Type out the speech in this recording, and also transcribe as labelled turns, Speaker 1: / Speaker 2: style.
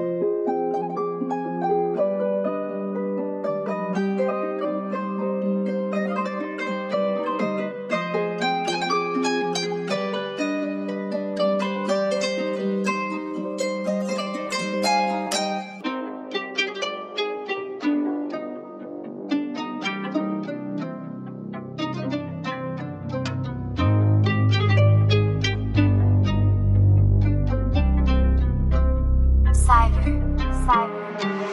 Speaker 1: Cyber, cyber, cyber.